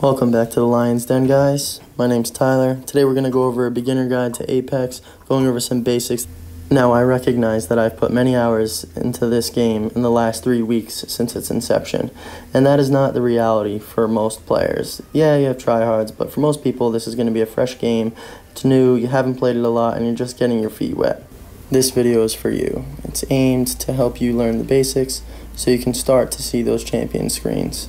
Welcome back to the Lion's Den, guys. My name's Tyler. Today we're going to go over a beginner guide to Apex, going over some basics. Now, I recognize that I've put many hours into this game in the last three weeks since its inception, and that is not the reality for most players. Yeah, you have tryhards, but for most people, this is going to be a fresh game. It's new, you haven't played it a lot, and you're just getting your feet wet. This video is for you. It's aimed to help you learn the basics so you can start to see those champion screens.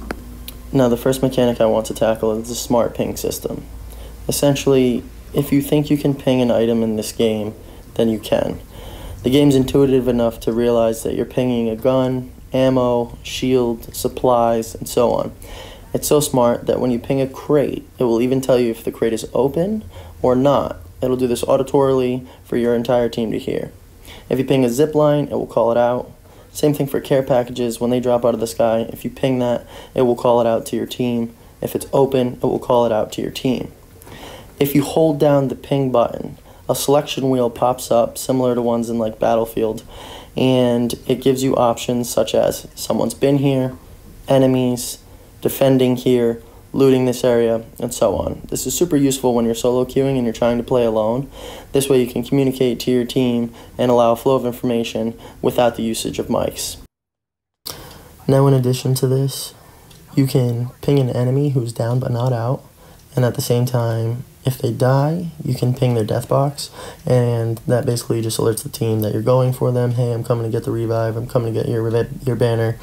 Now, the first mechanic I want to tackle is the smart ping system. Essentially, if you think you can ping an item in this game, then you can. The game's intuitive enough to realize that you're pinging a gun, ammo, shield, supplies, and so on. It's so smart that when you ping a crate, it will even tell you if the crate is open or not. It'll do this auditorily for your entire team to hear. If you ping a zip line, it will call it out. Same thing for care packages. When they drop out of the sky, if you ping that, it will call it out to your team. If it's open, it will call it out to your team. If you hold down the ping button, a selection wheel pops up similar to ones in like Battlefield, and it gives you options such as someone's been here, enemies, defending here, looting this area, and so on. This is super useful when you're solo queuing and you're trying to play alone. This way you can communicate to your team and allow a flow of information without the usage of mics. Now in addition to this, you can ping an enemy who's down but not out, and at the same time, if they die, you can ping their death box, and that basically just alerts the team that you're going for them. Hey, I'm coming to get the revive. I'm coming to get your your banner,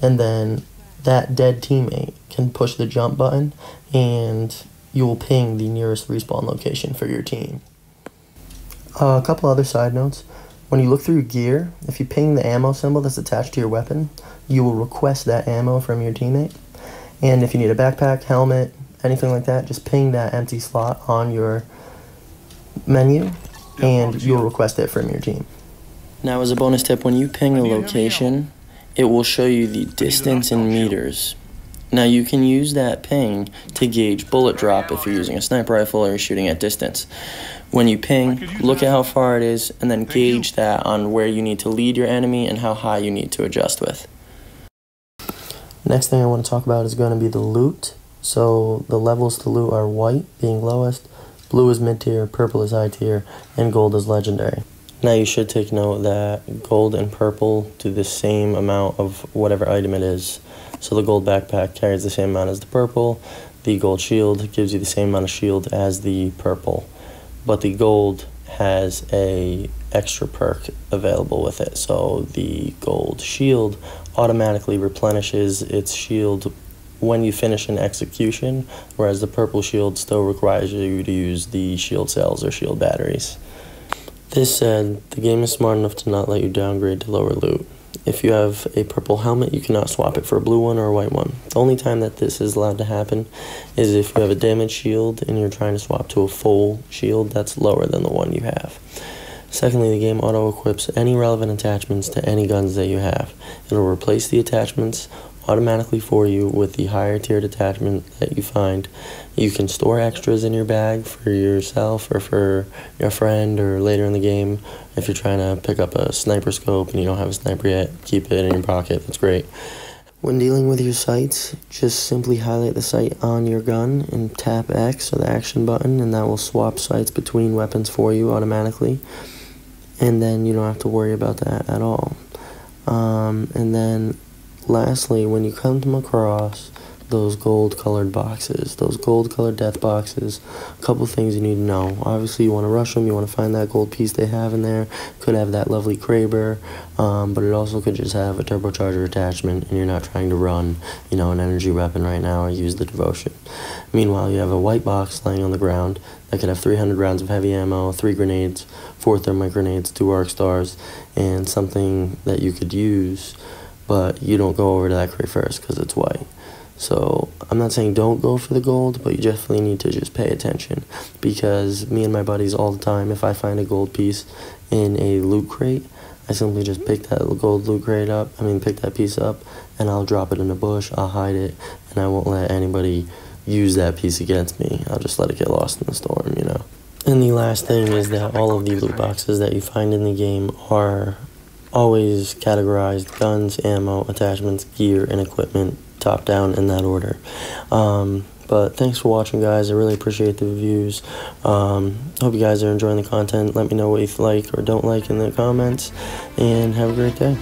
and then that dead teammate can push the jump button and you will ping the nearest respawn location for your team. Uh, a couple other side notes. When you look through gear, if you ping the ammo symbol that's attached to your weapon, you will request that ammo from your teammate. And if you need a backpack, helmet, anything like that, just ping that empty slot on your menu and you'll request it from your team. Now, as a bonus tip, when you ping a location, it will show you the distance in meters. Now you can use that ping to gauge bullet drop if you're using a sniper rifle or you're shooting at distance. When you ping, look at how far it is and then gauge that on where you need to lead your enemy and how high you need to adjust with. Next thing I want to talk about is going to be the loot. So the levels to loot are white being lowest, blue is mid tier, purple is high tier, and gold is legendary. Now you should take note that gold and purple do the same amount of whatever item it is. So the gold backpack carries the same amount as the purple. The gold shield gives you the same amount of shield as the purple. But the gold has a extra perk available with it. So the gold shield automatically replenishes its shield when you finish an execution, whereas the purple shield still requires you to use the shield cells or shield batteries. This said, the game is smart enough to not let you downgrade to lower loot. If you have a purple helmet, you cannot swap it for a blue one or a white one. The only time that this is allowed to happen is if you have a damaged shield and you're trying to swap to a full shield that's lower than the one you have. Secondly, the game auto-equips any relevant attachments to any guns that you have. It'll replace the attachments automatically for you with the higher tier attachment that you find. You can store extras in your bag for yourself or for your friend or later in the game. If you're trying to pick up a sniper scope and you don't have a sniper yet, keep it in your pocket. That's great. When dealing with your sights, just simply highlight the sight on your gun and tap X or the action button, and that will swap sights between weapons for you automatically. And then you don't have to worry about that at all. Um, and then Lastly, when you come across those gold colored boxes, those gold colored death boxes, a couple things you need to know. Obviously, you want to rush them, you want to find that gold piece they have in there. Could have that lovely Kraber, um, but it also could just have a turbocharger attachment, and you're not trying to run, you know, an energy weapon right now or use the devotion. Meanwhile, you have a white box laying on the ground that could have 300 rounds of heavy ammo, three grenades, four thermite grenades, two arc stars, and something that you could use but you don't go over to that crate first because it's white. So I'm not saying don't go for the gold, but you definitely need to just pay attention because me and my buddies all the time, if I find a gold piece in a loot crate, I simply just pick that gold loot crate up, I mean pick that piece up, and I'll drop it in a bush, I'll hide it, and I won't let anybody use that piece against me. I'll just let it get lost in the storm, you know. And the last thing is that all of the loot boxes that you find in the game are always categorized guns, ammo, attachments, gear, and equipment top down in that order. Um, But thanks for watching, guys. I really appreciate the views. Um, hope you guys are enjoying the content. Let me know what you like or don't like in the comments, and have a great day.